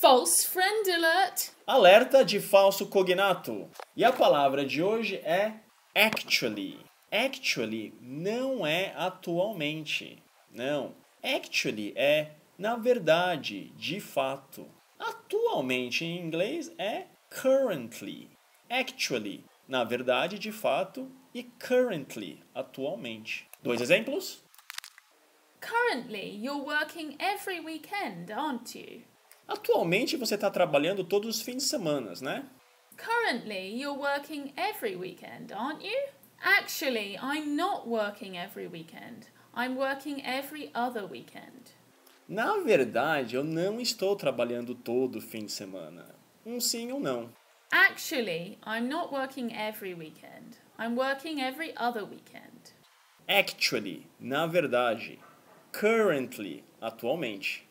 False friend alert! Alerta de falso cognato. E a palavra de hoje é actually. Actually não é atualmente. Não. Actually é na verdade, de fato. Atualmente em inglês é currently. Actually, na verdade, de fato, e currently, atualmente. Dois exemplos? Currently, you're working every weekend, aren't you? Atualmente você está trabalhando todos os fins de semana, né? Currently, you're working every weekend, aren't you? Actually, I'm not working every weekend. I'm working every other weekend. Na verdade, eu não estou trabalhando todo fim de semana. Um sim ou não. Actually, I'm not working every weekend. I'm working every other weekend. Actually, na verdade. Currently, atualmente.